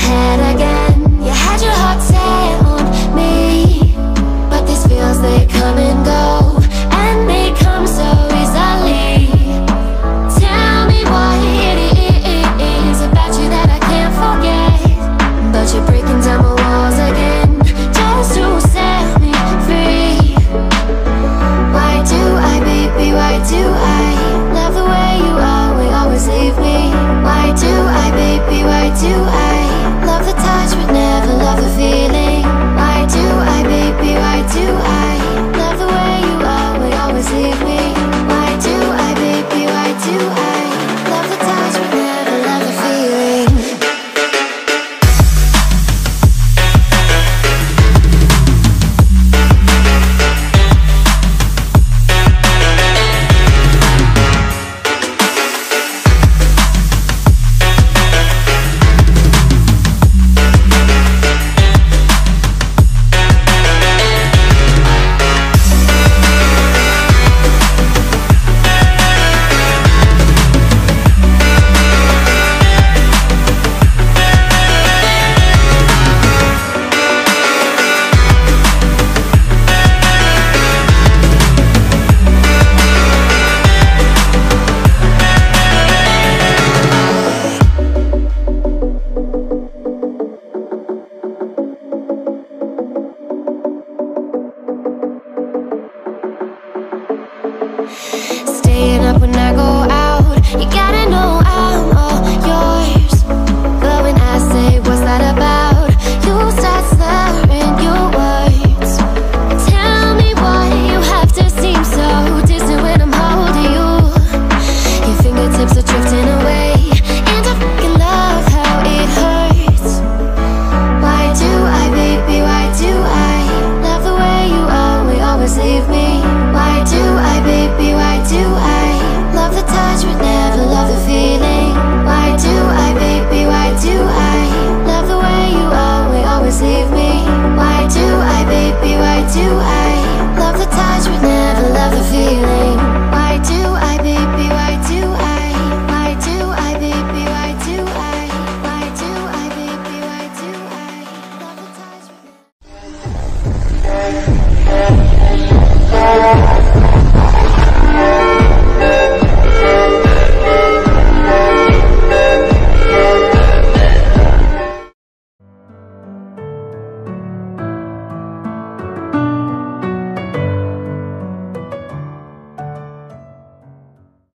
head up when I